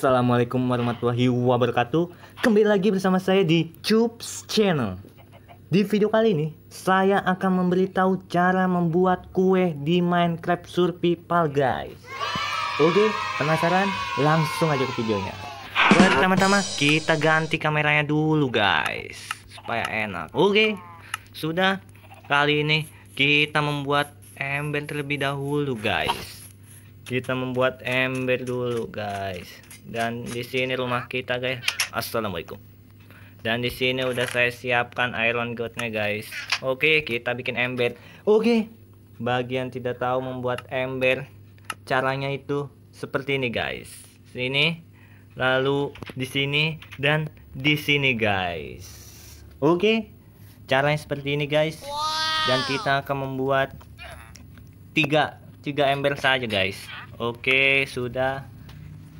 Assalamualaikum warahmatullahi wabarakatuh. Kembali lagi bersama saya di Cups Channel. Di video kali ini Saya akan memberitahu cara membuat kue di Minecraft Survival guys Oke penasaran? Langsung aja ke videonya. Pertama-tama kita ganti kameranya dulu guys. Supaya enak. Oke Sudah. Kali ini kita membuat ember terlebih dahulu guys kita membuat ember dulu guys. Dan di sini rumah kita guys. Assalamualaikum. Dan di sini udah saya siapkan iron godnya guys. Oke kita bikin ember. Oke bagian tidak tahu membuat ember caranya itu seperti ini guys. Sini lalu di sini dan di sini guys. Oke caranya seperti ini guys. Dan kita akan membuat tiga tiga ember saja guys. Oke sudah.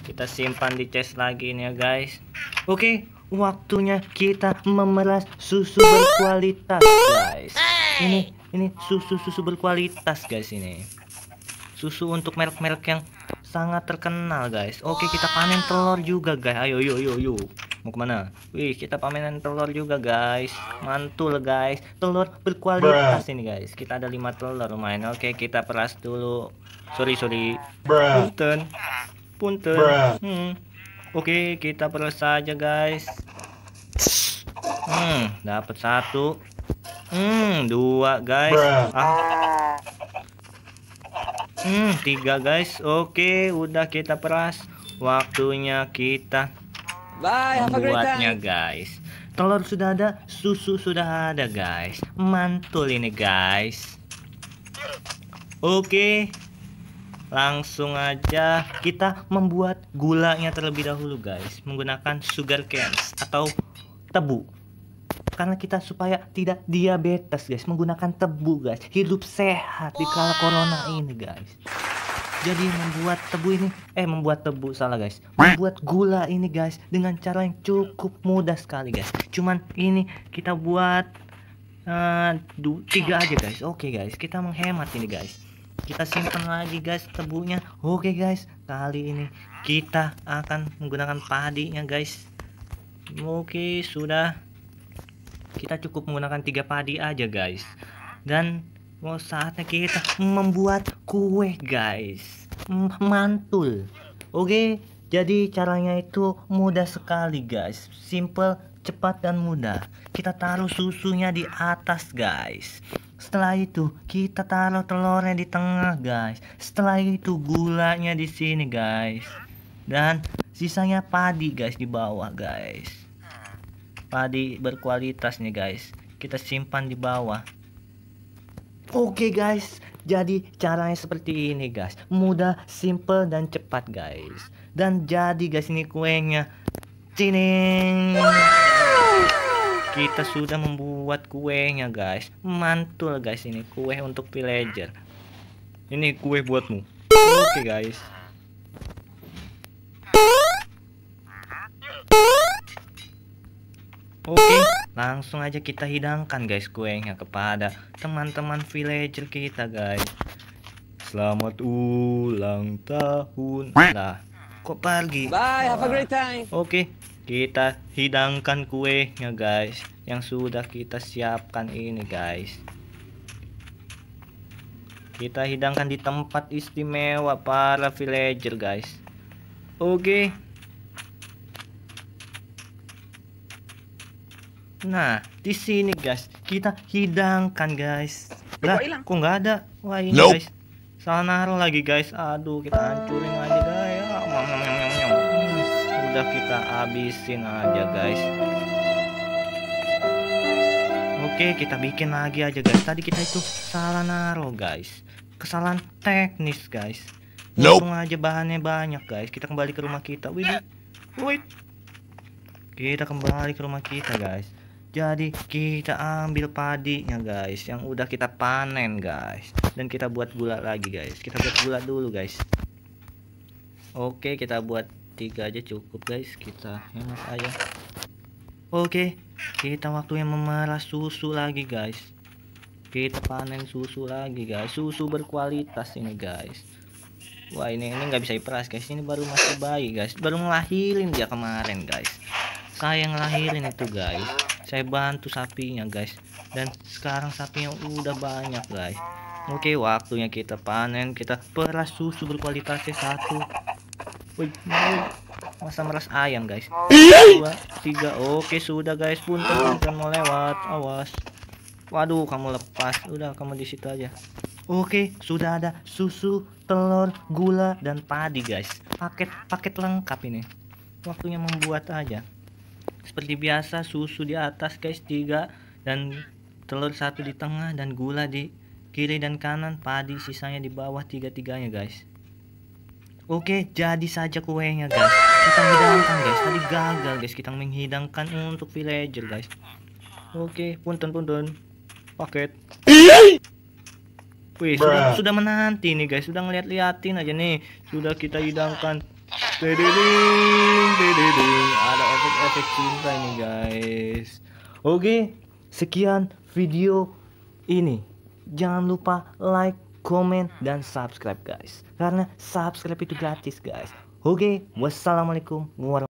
Kita simpan di chest lagi ini ya guys. Oke waktunya kita memeras susu berkualitas guys. Ini ini susu susu berkualitas guys ini. Susu untuk merek-merek yang sangat terkenal guys. Oke kita panen telur juga guys. Ayo yuk yuk yuk mau ke mana? Wih kita panen telur juga guys. Mantul guys. Telur berkualitas ini guys. Kita ada lima telur lumayan. Oke kita peras dulu. Sorry sorry. Punten. Punten. Hmm. oke kita peras saja guys. Hmm dapat satu. Hmm dua guys. Ah. Hmm tiga guys. Oke udah kita peras. Waktunya kita Bye, have a great Buatnya time. guys. Telur sudah ada, susu sudah ada guys. Mantul ini guys. Oke. Langsung aja kita membuat gulanya terlebih dahulu guys menggunakan sugar canes atau tebu. Karena kita supaya tidak diabetes guys menggunakan tebu guys. Hidup sehat di kala corona ini guys jadi membuat tebu ini eh membuat tebu salah guys. Membuat gula ini guys dengan cara yang cukup mudah sekali guys. Cuman ini kita buat uh, du tiga aja guys. Oke guys kita menghemat ini guys. Kita simpan lagi guys tebunya. Oke guys kali ini kita akan menggunakan padinya guys. Oke sudah. Kita cukup menggunakan tiga padi aja guys. Dan Mau saatnya kita membuat kue guys. Mantul. Oke jadi caranya itu mudah sekali guys. Simple cepat dan mudah. Kita taruh susunya di atas guys. Setelah itu kita taruh telurnya di tengah guys. Setelah itu gulanya di sini guys. Dan sisanya padi guys di bawah guys. Padi berkualitas nih guys. Kita simpan di bawah Oke guys, jadi caranya seperti ini guys. Mudah, simple, dan cepat guys. Dan jadi guys ini kuenya. Cining. Kita sudah membuat kuenya guys. Mantul guys ini kue untuk villager. Ini kue buatmu. Oke guys Oke, langsung aja kita hidangkan guys kuenya kepada teman-teman villager kita guys. Selamat ulang tahun. Lah, kok pergi? Bye, have a great time. Oke, kita hidangkan kuenya guys yang sudah kita siapkan ini guys. Kita hidangkan di tempat istimewa para villager guys. Oke. Nah, di sini guys, kita hidangkan guys. Lah, kok nggak ada? Wah ini Nope. guys, salah naruh lagi guys. Aduh, kita hancurin aja guys. Nyam. Hmm, Udah kita habisin aja guys. Oke, kita bikin lagi aja guys. Tadi kita itu salah naruh guys. Kesalahan teknis guys. Nope. Untung aja bahannya banyak guys. Kita kembali ke rumah kita. Wih, wait. Kita kembali ke rumah kita guys. Jadi kita ambil padinya guys yang udah kita panen guys dan kita buat gula lagi guys. Kita buat gula dulu guys. Oke kita buat tiga aja cukup guys. Kita hemat aja. Oke kita waktunya memerah susu lagi guys. Kita panen susu lagi guys. Susu berkualitas ini guys. wah ini ini nggak bisa diperas guys ini baru masih bayi guys baru ngelahirin dia kemarin guys saya ngelahirin itu guys saya bantu sapinya guys. Dan sekarang sapinya udah banyak guys. Oke waktunya kita panen kita peras susu berkualitasnya satu. Wih, masa meras ayam guys? Dua tiga. Oke sudah guys. Punten punten mau lewat. Awas. Waduh kamu lepas. Udah kamu di situ aja. Oke, sudah ada susu, telur, gula, dan padi, guys. Paket paket lengkap ini. Waktunya membuat aja. Seperti biasa, susu di atas, guys, tiga dan telur satu di tengah dan gula di kiri dan kanan, padi sisanya di bawah tiga-tiganya, guys. Oke, jadi saja kuenya, guys. Kita hidangkan, guys. Tadi gagal, guys. Kita menghidangkan untuk villager, guys. Oke, punten-punten. Paket. Wih, sudah, sudah menanti nih guys, sudah ngeliat-liatin aja nih. Sudah kita hidangkan. Ada efek-efek cinta ini guys. Oke, sekian video ini. Jangan lupa like, komen, dan subscribe guys. Karena subscribe itu gratis guys. Oke, wassalamualaikum warahmatullahi